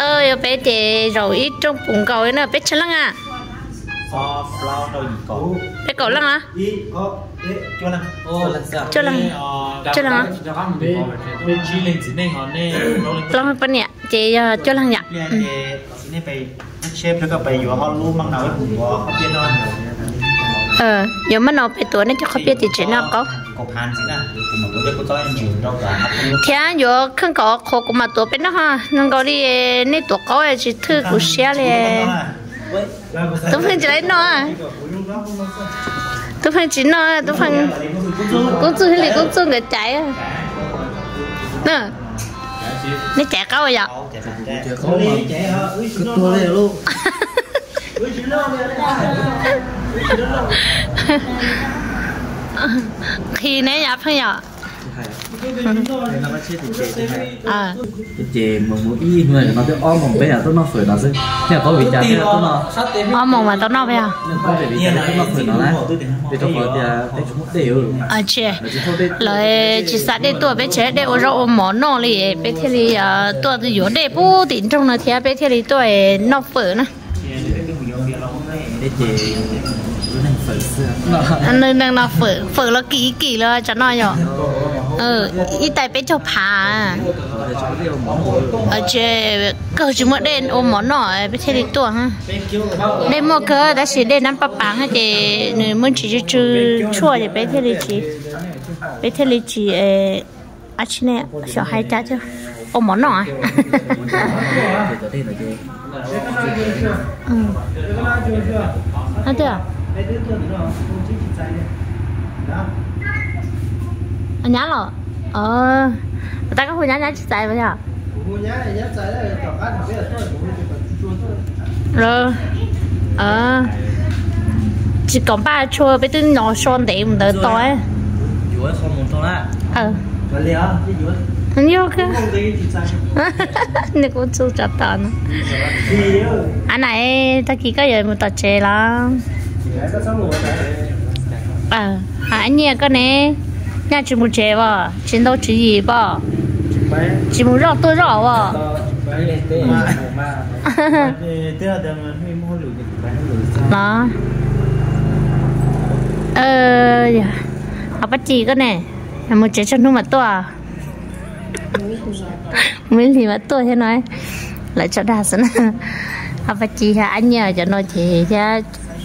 ơi bé chị rồi ít trong bụng cầu nữa, bé chân lăng à. Bé cầu lăng à cho lăng. Cho lăng. Cho lăng à lăng. Bên nhỉ chị ờ, cho lăng nhỉ? Ờ giờ mà nó phải tuổi Nên cho không biết thì chị nào có 天就肯搞考古嘛多边的哈，能搞的那多高呀去偷古写嘞，都分起来弄啊，都分起弄啊，都分工作里工作个宅呀，那，你宅高呀？宅高嘛，可多嘞喽。哈哈哈哈哈！khi nấy nhập à chị mà muốn y người nó cứ ôm mồm bây giờ tôi nó phổi nó chứ nhà có vị trí tôi nó. Ôm mồm mà nó nó phổi nó đấy. Để tôi có thì tôi chúng à ờ, chị. Lời chị sát đi tuổi bé chế để ô rô món nó lì. Bé thì lì ờ, tuổi thì yếu để bu tỉnh trong nó thì bé thì lì tuổi nó phổi nó. Để nó phở xưa anh nên đang nó phở phở là kỳ kỳ là cho nó nhở ờ ít tại bé cho phá à. ở chế cơ chỉ đen ôm món nọ bé thế li tuổi ha. Đen mua cơ đã chỉ đen năm bắp bảng hay thì người muốn chỉ cho chua thì bé thế li chỉ bé thế chỉ ờ à chị nè món nọ à. ừ. 哎，这做多少？我自己摘的，啊？啊，伢了，哦，我大概回家伢去摘不了。我伢伢摘了，早干特别多，我就把做做。了，啊，只讲把车，别等拿双腿唔得多哎。有哎，好猛多啦。嗯。不了，这有。很有个，你给我做着打呢。俺那他几个人没得接了。à hả anh nhỉ con này, nhà chỉ muốn chế vợ chiến đấu chỉ gì vợ? Chỉ muốn rõ tôi rõ vợ. Đó. Ờ à bắt chị con nè. Là một chế chân không mà tôi à? Mấy gì mà tôi thế nói. Lại cho đa sẵn. À bắt chị hả anh nhờ cho nó chị chứ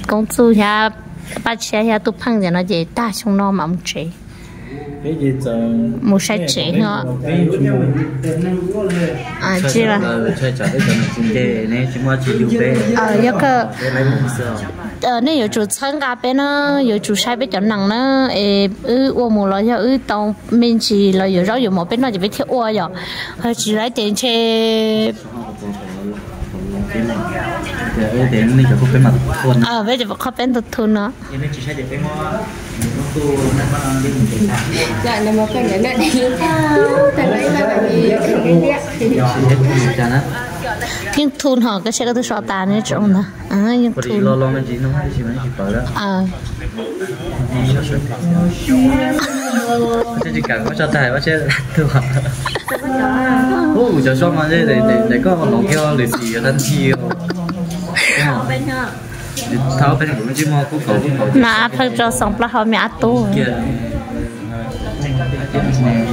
công su ha bắt xe ha tu phăng cho nó chị ta trong nó mà ông chị cái gì giờ một sai chị nữa cái gì à chị là chơi chả đấy cho nó chính chè này chúng ta chỉ lưu bé ờ giờ cơ để lấy một sữa ờ nếu有主参加边呢，有主晒边讲人呢，诶，呃，我们了要呃当面子了有绕有毛边那就被贴我呀，还只来点车， giờ ấy để nên cho phải mặt thôn à bây giờ có bên thật thôn nó nên chỉ sẽ để cái mò nó tu nó có đi mình chạy lại dạ nó mà phải để nó đi tại vậy là bởi vì cái này nhưng thun họ cái xe cái thứ sọ tà nữa trong nè à nhưng thun. lo lo mình chỉ nó hay chỉ mình chỉ bảo đó. À chứ chỉ cần có cho tài có chứ thua. Ô giờ xong mà đây để để để có lòng kia để gì thân thiêu tháo bên cũng chứ mò cũng khổ cũng khổ mà phải cho sống là họ mẹ tu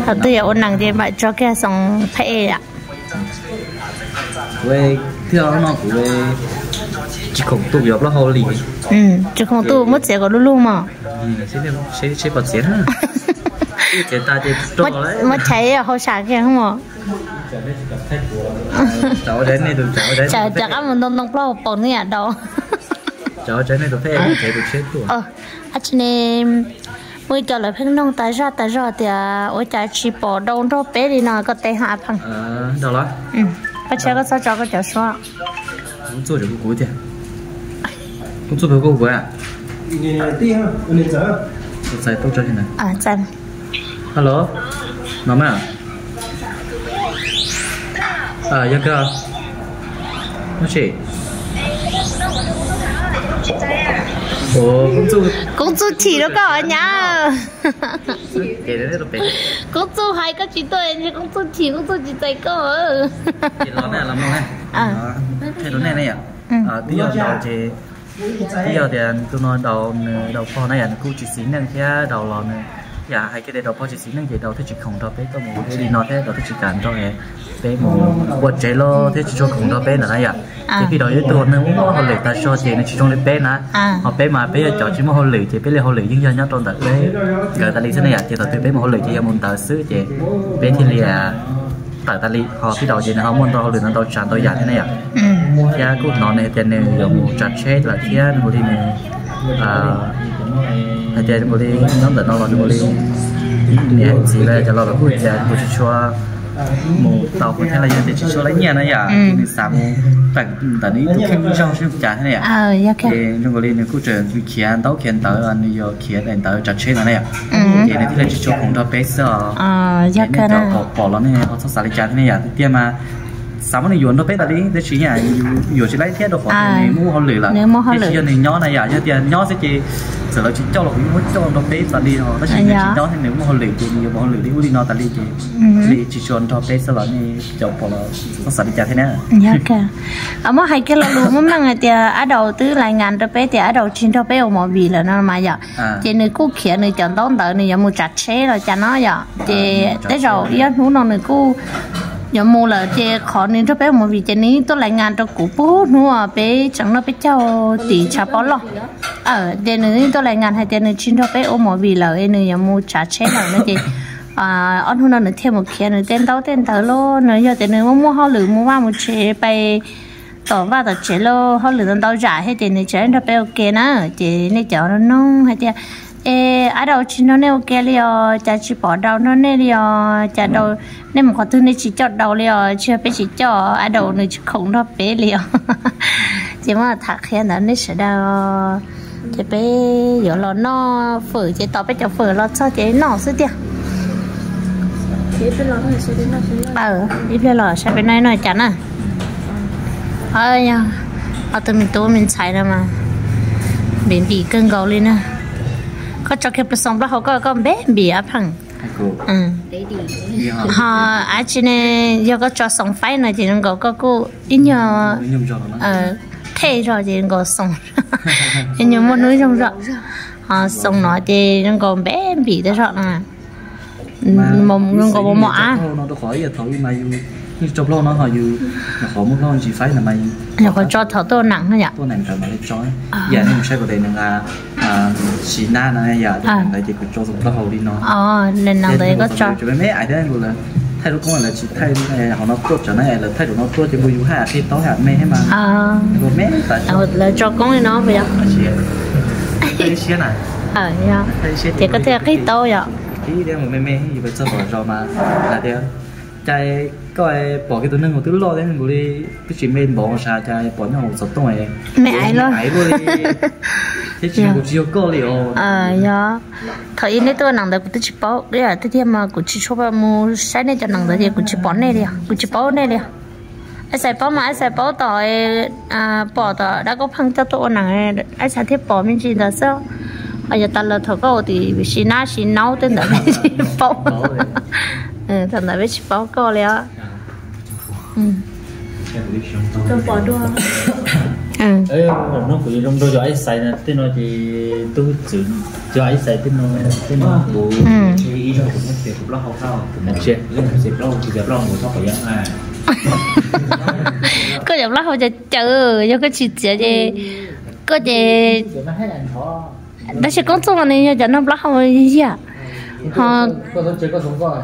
thật tôi ôn nặng thì mà cho cái sống thế ạ. Về thưa nó của về chỉ không tu dọc là họ lì. Ừ chỉ không tu mất sẽ có luôn luôn mà. Ừ, sẽ sẽ sẽ bật sẽ ha. Mà cháy họ sáng kia không ạ? chào đến này tụi chào đến cháu chào ăn một nông bao bồn cái nhà đó. Cháu đến này tụi thế em thấy được chết tuổi ờ à chị này mới cho lại phăng nông tại ra tại ra thì à, ôi cháu chỉ bỏ đông đó bé đi nào có tay hạ phăng ờ đó là ừ. Bắt cháu có sao cháu có cháu xóa không 做这个锅的 không 做这个锅啊你对啊你在在都这里呢啊在 à, hello? 妈妈 à, dân cơ nó chỉ ủa cũng chú cũng chú chỉ đó cậu nhá cũng chú hai cái chỉ tôi nhưng công chú chỉ công chú chỉ tay cậu cái đó này làm không à. Cái đó này này à ờ tí giờ đầu thì tí giờ thì ờ, tôi nói đầu ờ, đầu kho này à cũng chỉ xí nên cái đầu lò này dạ hai cái đây đầu chỉ xí năng thì đầu thế chỉ không đó bé có một cái đi nó thế đầu thế chỉ cản cho cái bé một quật chế lo thế chỉ cho không đó bé là này à thì khi đó cái tôi nó muốn họ lệ ta cho tiền nó chỉ trong cái bé nè. À. họ bé mà bé cho chỉ muốn họ lệ thì bé là họ lệ nhưng nhau trong tận bé. Gửi ta đi thế này à thì tao bé mà họ lệ thì em muốn tờ xứ thì bé thì là tại ta li họ khi đầu thì nó muốn tao lệ nó tao chán tao giả thế này à ya cũng nói này tiền này 有 một trò chơi là kia một đi này à một đi nhóm tận nó là một đi nè gì là cho nó là cũng tiền một chút cho một tàu có thể là tiền chỉ cho lấy nhà này à. Thì sáng tận tận đi tôi không trong sự trả thế này à. Ờ dạ thì trong cái này cũng trường thì kia tàu kia tàu anh giờ kia này tàu trò chơi này à. Ừ. Thì này thì là chỉ cho không cho bé sợ ờ dạ nên cho nè bỏ bỏ nó này họ sẽ xài trả thế này à. Thì mà sáng nay yuan nó bé ta đi để chỉ nhà yuan chỉ lấy thiết đồ À. họ thì mua họ lười là Nếu mua họ lười. chỉ này nhỏ này à chứ tiền nhỏ sẽ chỉ sợ là chỉ cho là cũng muốn cho nó bé ta đi họ nó chỉ À, chỉ dạ. nhỏ thì nếu mua họ lười thì nhiều họ lười đi đi nó ta đi thì Ừ. thì chỉ cho nó bé sau đó này cho bỏ là nó xài trả thế này dạ kìa ở mà hai cái là luôn mà mang thì ở đầu tư lại ngàn cho bé thì ở đầu chín cho bé ở mọi vì là nó mà dạ À. thì người cũ kia người chọn đón đợi người một chặt chế rồi cho nó dạ À, chặt tới chế. rồi ý nó người cũ giờ mua là thì khó nên cho bé một vị cho ờ, này tôi lại ngàn cho cụ bố nữa bé chẳng nó bé cháu tỷ cha bỏ lọ ở thì người tôi lại ngàn hai tiền người chín cho bé. Ôm một vị là người giờ mua trả chế nào nữa chị. À anh hôm nào nữa thêm một kia nữa tên tao tên tao luôn nữa giờ thì nữa mua hoa lử mua hoa một chế bay tỏ vào tao chế luôn, hoa lử tao trả hết tiền nữa chế cho bé ok nè chị nên cháu nó nông hay tiền ê ở đâu chỉ nó nêu liền chả chỉ bỏ đầu nó nêu liền chả đầu nên một khó thứ nên chỉ chọt đầu liền chưa biết chỉ cho ở đầu nữa chỉ không nó bé liền chỉ mà thạc khen đó nên sẽ đâu chỉ bé giờ lo nó phở chỉ tao bé cho phở lo cho chỉ nó sẽ là ờ ít lên lò sao bên này nói chắn à ờ nha ở từ mình tôi mình xài rồi mà. Biển bị cơn gấu lên nè có cho cái xong đó họ có có bé bị áp hằng ừ họ à chị này giờ có cho xong phái này thì nó có có cô ít nhờ ờ thế rồi thì nó có xong ít nhờ một núi trong rồi họ xong nó thì nó có bé bị đó rồi nè nó có một nó khỏi giờ thôi mà nhưng trong lo nó họ yêu nó khó một lo chỉ phải là mày nó có cho thở tôi nặng thôi nhỉ? Tôi này rồi mà lấy chói giờ nên sai của đây là à chỉ na này giờ À. đây chỉ có cho dùng cái hậu đi nó ờ nên nào đấy có cho. cho mấy ai đấy là thay đổi công là chỉ thay này họ nó tốt cho này là thay đổi nó tốt cho vui ha khi tối hạt mê hay mà. Ờ mẹ tại là cho con nó vậy chỉ cái xe này. Ờ cái thì có thể cái tôi vậy cái đấy một mê mê vậy sao bỏ rồi mà. Là thế chạy coi bỏ cái túi nâng túi lo đấy một đi cái chuyện mê bỏ sao chạy bỏ nhau một số tuổi mẹ ấy luôn ấy luôn thế chỉ một chiều cơ liệu? Ờ nha thời nay tôi nặng đấy cũng chỉ bảo đấy là thế mà cũng chỉ cho bao mua sai này cho nặng đấy thì cũng chỉ bỏ này đi cũng chỉ bảo này đi ai sai bảo mà ai sai bảo tỏi à bỏ tỏi đã có phăng cho tôi nặng này ai sai thế bỏ mình chỉ là sao? Bây giờ ta là thằng cô thì xin na xin nấu tên là bảo ừ thằng đã biết bỏ cô lẽ ừ. Cho bỏ đua. Ừ. Ấy nó cứ trong đôi giỏi xài là tên nó chỉ tu chữ giỏi xài tên nó tên nó ừ. bố thì nó cũng sẽ cũng lo học sao cũng sẽ cũng sẽ lo thì sẽ lo một thóc phải giống à có giống lo học จะเจอยังก็ชิดเจก็จะแต่ฉันก็ตัวนี้ยังจะนับรักเขาไม่ใช่ Ờ.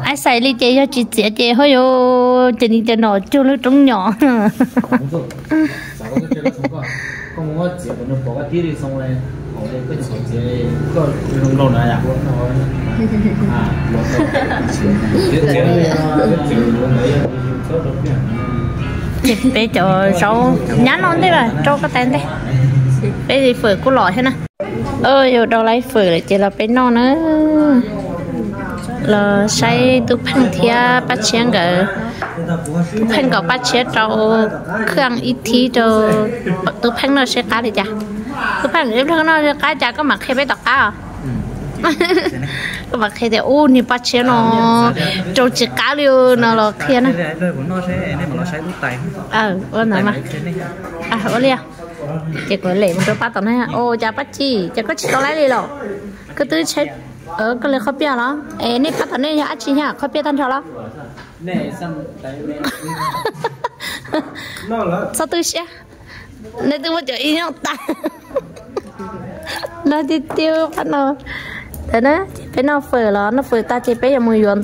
ai xài ly chế cho chị chị chị hơi yo chị đi chơi nọ chơi lúc trống nhỏ. Không có chị nó bỏ cái tí đi xong rồi họ lên cái chị chị có nông nông này à à bỏ chị chị chị bé cho cháu nhắn luôn thế mà cho cái tên thế. Bé gì phở cô lỏi thế nè ơi đâu lấy phở lại chị là bé non nữa là say tu phăng thia ba chén gỡ tu phăng gỡ ba chén cho khương ít thi cho tu phăng nó sẽ cá đi chả. Tu phăng nếu thằng nó cá chả, có mặc hay bé tóc cá à? Các bạn thấy ô ni ba chén nó trâu chỉ cá liu nó là kia nó. Rồi ờ ô nào mà. À, vâng à. ô liu chỉ có lệ một đôi ba tao này ô cha ba chi cha có chỉ tao lấy đi rồi cứ tới chết ờ cái lời khó bia đó ê nè bắt tao này nhá chi nhá khó bia tan thao đó nè xong đấy sao tư xe nè chỗ ý nhau ta. Nó đi tiêu phát nó. Thế đó phải nó phở nó nó phở ta chỉ bây giờ mùi yuan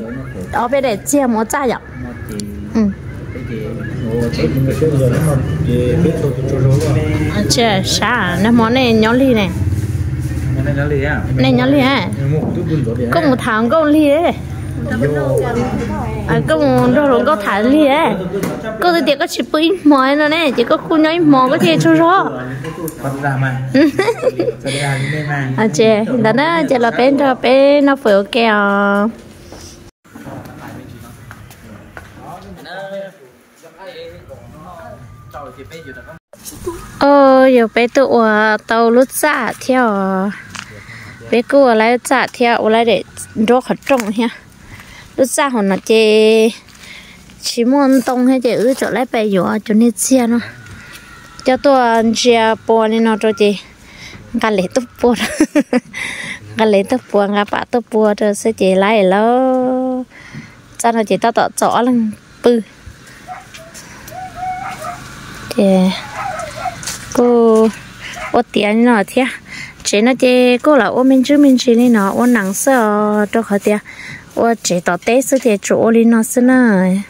ở bên đây chia một trái vậy. Ừ. Chưa sao nó món này nhỏ ly này này nhỏ ly à? Có một tháng có đấy à có một đồ rồi có thả đấy có từ tiệc có chỉ bưởi mồi nữa nè chỉ có khu nhói mò có thể cho rõ. À chị đó nó chỉ là bên cho bên nó phở kẹo ờ giờ bé tụ tàu lút giả theo bé cô ở lại trả theo, ở lại để đốt hạt trồng nha. Lúc giả hồi nó chỉ chỉ muốn tông hay chỉ ứ, chỗ lại bé nhỏ cho nên chia nó. Cho tôi chia bò nên nó cho chị gà lệ tốt bò gà lệ tốt bò gà bạ tốt bò rồi sẽ chị lại lâu cho nó chị tao tao rõ lần bự thì cô ô tiền nó thế à? Chị nó chị cô là ô mình chú mình chỉ nên nó ô nắng sợ cho khó tiền ô chị tao tết sự thì chỗ đi nó xin này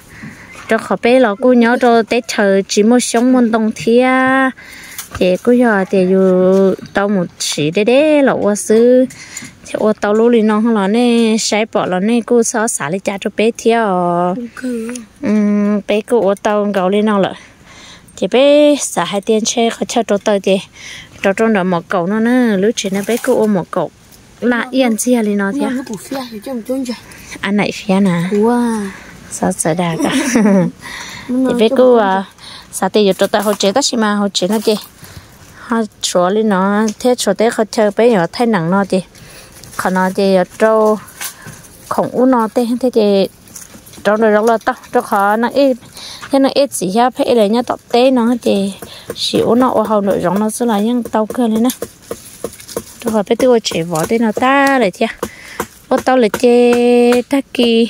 cho khó bé là cô nhớ cho tết chờ chỉ một sống một đồng thia thì cô giờ thì dù tao một chỉ đấy đấy là ô sư thì ô tao lúc đi nó không là nè sai bỏ là nè cô sợ xả lấy cha cho bé thia um bé cô ô tao gạo lên nó là chỉ bé xả hai tiền xe khó cho cho tao thì cho trong đó một cậu nó nữa lúc chỉ nó bé cô ôm một cậu. Là yên gì lên nó thia anh này phía nè. Sao sợ đà cả. Thì bé cô à sao thì cho tao hỗ trợ đó xí mà hỗ trợ nó chị họ chỗ lên nó thế chỗ đấy họ chơi bé nhỏ thay nặng nó chị còn nó thì trâu khổng u nó thế thế thì trâu rồi rất là tao cho khó, nó ít. Thế nó ít gì ha phải là nhá tập tế nó thì xỉu nó ở hậu nội giống nó sẽ là những tàu cơ lên nè cho họ phải tiêu chỉ vỏ thế nó ta lại thia. Ô, tao lại chế ta kỳ.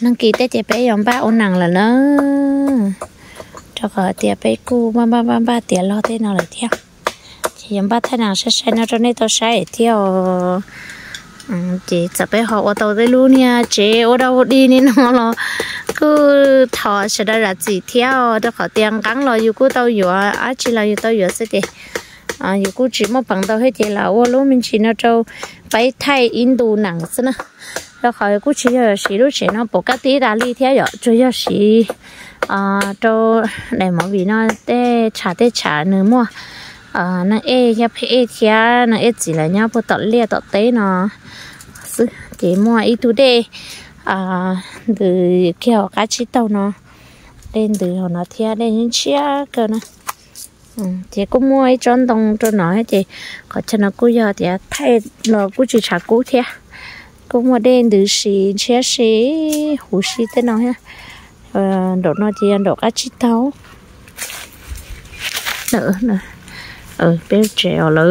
Năng kỳ tế chế bé dòng ba, ô, nặng là nó. Cho cả tiệt bé cu, ba ba ba ba tiệt lo thế nào lại theo chỉ dòng ba thế nào sẽ sai, nó cho nên tôi sai theo chị tập bé học ở đâu đây luôn nha chị ở đâu đi nên nó lo. Cứ thọ sẽ đã là chị theo đó họ tiền cắn lo, dù cứ tàu yêu à chị là yêu tàu yêu sẽ đi à dù cứ chỉ một bằng tàu hết thì là ô lúc mình chỉ nó cho phải thay in đồ nặng xí xin đó khỏi cứ chỉ là chỉ lúc chỉ nó bỏ cái tí đã đi theo rồi chủ yếu chỉ à cho này mà vì nó để trả để trả nữa mua à nó e nhập e thia, nó e chỉ là nhau bộ tọt lia tọt tế nó. Chỉ mua ít tu đây à từ kiểu cá chi tàu nó lên từ họ nó thia lên những chia cơ nó. Ừ, thì cũng mua ấy tròn đồng cho nó thì có cho nó cũng giờ thì thay nó cũng chỉ trả cũ thế cũng mua đen từ xì chia xì hủ xì thế nào ha ờ đổ nó thì ăn đổ cá chít tàu. Nữa nữa Ừ, ờ bé trèo lỡ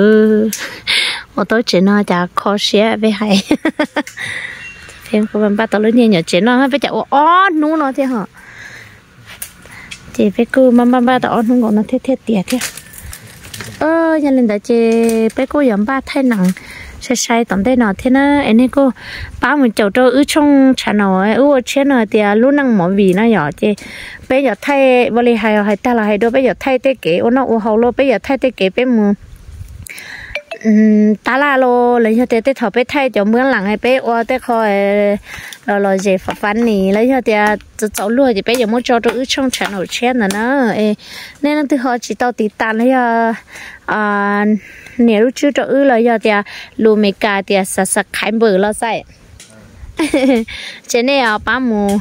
ô tô chỉ nó chả khó xé với hay thêm có bạn bắt tao lớn nhỏ chỉ nó với chả ó, nú nó thế hả? Chị bé cô mắm mắm ba tao ó nú nó thế thế tiệt thế. Ơ nhà lên đã chị bé cô giảm ba thay nặng sai sai tổng đây nọ thế nó anh ấy cô ba mình chầu trâu ứ trong chả nọ ứ trên nọ thì à, luôn năng mỏ vì nó nhỏ chứ, bây giờ thay bali hay hay ta là hay đôi bây giờ thay tê kế ô nó ô hậu lô bây giờ thay tê kế bây mù ta là lô, lấy cho tết tê thọ bé thay cho mướn lặng hay bé ô tết khỏi rồi rồi gì phải phán nỉ lấy cho tết cho cháu lùi thì bây giờ muốn cho tôi trong channel nổi trên nữa nữa nên từ họ chỉ tao tí tàn lấy à nếu chưa cho ư, lấy cho tết lùi mấy cả tê sạc sạc khai bự lo sai cho này à ba mù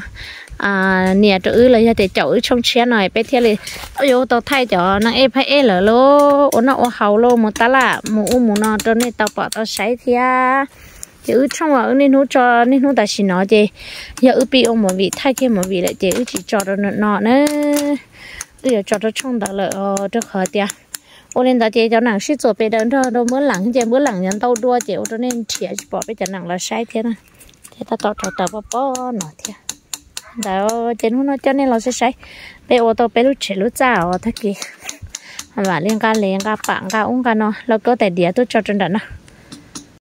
à nè chỗ ư là thì chỗ trong xe này bé thế là ôi yo tao thay cho nó em phải em là lô. Ôn nó ô hầu lô một tá là mù u mù nó cho nên tao bỏ tao sấy thì à chứ trong ở nên nó cho, nên nó ta xin nó chứ giờ ư bị ông một vị thay thêm mà bị lại chứ chỉ cho nó nọ nữa ư cho nó trong đó là được hết tiệt ô, nên đó chị cho nàng suy cho bé đơn thôi, đâu mới lặng chứ mới lặng nhận tao đua chị ô cho nên chỉ bỏ bây giờ nàng là sai thế nè thế ta tao tao tao bỏ bỏ nó thiệt đó trên nó cho nên là sẽ say. Bé ô tô bé lúc chè lúc già thế kì và liên ca liên ca bạn ca uống ca nó là có thể địa tôi cho trên đó nè